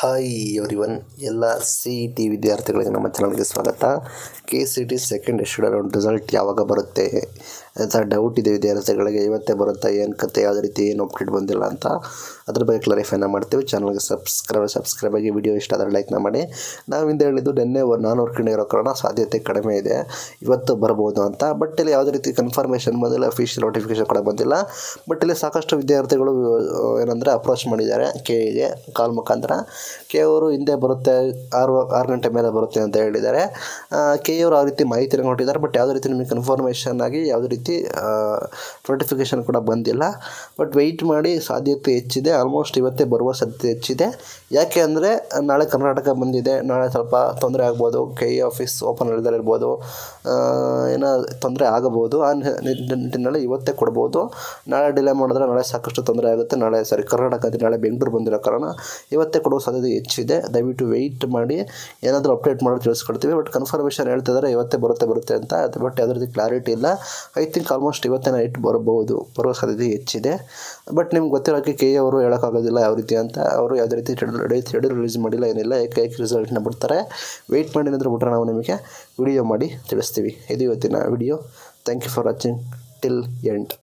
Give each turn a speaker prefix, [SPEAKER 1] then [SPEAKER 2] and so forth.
[SPEAKER 1] Hi everyone ಎಲ್ಲ C E T ವಿದ್ಯಾರ್ಥಿಗಳಿಗೆ ನಮ್ಮ ಚಾನಲ್ಗೆ ಸ್ವಾಗತ. K C T second student result ಯಾವಾಗ ಬರುತ್ತೆ? ಅಂತ ಡೌಟ್ ಇದೆ ವಿದ್ಯಾರ್ಥಿಗಳಿಗೆ. ಇವತ್ತೇ ಬರುತ್ತಾ ಏನು ಕತೆ, ಯಾವುದೇ ರೀತಿ, ಏನು ಅಪ್ಡೇಟ್ ಬಂದಿಲ್ಲ ಅಂತ ಅದ್ರ ಬಗ್ಗೆ ಕ್ಲಾರಿಫೈನ ಮಾಡ್ತೀವಿ. ಚಾನಲ್ಗೆ ಸಬ್ಸ್ಕ್ರೈಬ್ ಸಬ್ಸ್ಕ್ರೈಬ್ ಆಗಿ ವಿಡಿಯೋ ಇಷ್ಟ ಆದರೆ ಲೈಕ್ನ ಮಾಡಿ. ನಾವು ಹಿಂದೆ ಹೇಳಿದ್ದು ನಿನ್ನೆ ನಾನು ಇರೋ ಕಾರಣ ಸಾಧ್ಯತೆ ಕಡಿಮೆ ಇದೆ. ಇವತ್ತು ಬರ್ಬೋದು ಅಂತ. ಬಟ್ ಇಲ್ಲಿ ಯಾವುದೇ ರೀತಿ ಕನ್ಫರ್ಮೇಷನ್ ಬಂದಿಲ್ಲ ಅಫಿಷಿಯಲ್ ನೋಟಿಫಿಕೇಶನ್ ಕೂಡ ಬಂದಿಲ್ಲ. ಬಟ್ ಇಲ್ಲಿ ಸಾಕಷ್ಟು ವಿದ್ಯಾರ್ಥಿಗಳು ಏನಂದರೆ ಅಪ್ರೋಚ್ ಮಾಡಿದ್ದಾರೆ. ಕೆ ಗೆ, ಕಾಲ್ ಮುಖಾಂತರ. ಕೆ ಅವರು ಹಿಂದೆ ಬರುತ್ತೆ, ಆರು ಆರು ಗಂಟೆ ಮೇಲೆ ಬರುತ್ತೆ ಅಂತ ಹೇಳಿದ್ದಾರೆ. ಕೆ ಅವರು ಆ ರೀತಿ ಮಾಹಿತಿ ಕೊಟ್ಟಿದ್ದಾರೆ. ಬಟ್ ಯಾವುದೇ ರೀತಿ ನಿಮಗೆ ಕನ್ಫರ್ಮೇಷನ್ ಆಗಿ, ಯಾವುದೇ ರೀತಿ ನೋಟಿಫಿಕೇಶನ್ ಕೂಡ ಬಂದಿಲ್ಲ. ಬಟ್ ವೆಯ್ಟ್ ಮಾಡಿ ಸಾಧ್ಯತೆ ಹೆಚ್ಚಿದೆ. ಆಲ್ಮೋಸ್ಟ್ ಇವತ್ತೇ ಬರುವ ಸಾಧ್ಯತೆ ಹೆಚ್ಚಿದೆ. ಯಾಕೆ ಅಂದರೆ, ನಾಳೆ ಕರ್ನಾಟಕ ಬಂದಿದೆ. ನಾಳೆ ಸ್ವಲ್ಪ ತೊಂದರೆ ಆಗ್ಬೋದು. ಕೆ ಇ ಆಫೀಸ್ ಓಪನ್ ಇರ್ಬೋದು. ಏನೋ ತೊಂದರೆ ಆಗಬಹುದು. ಆ ನಿಟ್ಟಿನಲ್ಲಿ ಇವತ್ತೇ ಕೊಡ್ಬೋದು. ನಾಳೆ ಡಿಲೇ ಮಾಡಿದ್ರೆ ನಾಳೆ ಸಾಕಷ್ಟು ತೊಂದರೆ ಆಗುತ್ತೆ. ನಾಳೆ ಸಾರಿ ಕರ್ನಾಟಕ ನಾಳೆ ಬೆಂಗಳೂರು ಬಂದಿರೋ ಕಾರಣ ಇವತ್ತೇ ಕೊಡುವ ಸಾಧ್ಯತೆ ಹೆಚ್ಚಿದೆ. ದಯವಿಟ್ಟು ವೆಯ್ಟ್ ಮಾಡಿ. ಏನಾದರೂ ಅಪ್ಡೇಟ್ ಮಾಡೋದು ತಿಳಿಸ್ಕೊಡ್ತೀವಿ. ಬಟ್ ಕನ್ಫರ್ಮೇಷನ್ ಹೇಳ್ತಿದ್ದಾರೆ ಇವತ್ತೇ ಬರುತ್ತೆ ಬರುತ್ತೆ ಅಂತ. ಬಟ್ ಯಾವುದೇ ರೀತಿ ಕ್ಲಾರಿಟಿ ಇಲ್ಲ. ಐ ಥಿಂಕ್ ಆಲ್ಮೋಸ್ಟ್ ಇವತ್ತೇ ನೈಟ್ ಬರಬಹುದು. ಬರುವ ಸಾಧ್ಯತೆ ಹೆಚ್ಚಿದೆ. ಬಟ್ ನಿಮ್ಗೆ ಗೊತ್ತಿರೋಕ್ಕೆ ಕೆ ಅವರು ಹೇಳೋಕ್ಕಾಗೋದಿಲ್ಲ ಯಾವ ರೀತಿ ಅಂತ. ಅವರು ಯಾವುದೇ ರೀತಿ ಶೆಡ್ಯೂಲ್ ರಿಲೀಸ್ ಮಾಡಿಲ್ಲ, ಏನಿಲ್ಲ. ಏಕೈಕ ರಿಸಲ್ಟ್ನ ಬಿಡ್ತಾರೆ. ವೆಯ್ಟ್ ಮಾಡಿ ನಂತರ ಬಿಟ್ಟರೆ ನಾವು ನಿಮಗೆ ವಿಡಿಯೋ ಮಾಡಿ ತಿಳಿಸ್ತೀವಿ. ಇದು ಇವತ್ತಿನ video thank you for watching till end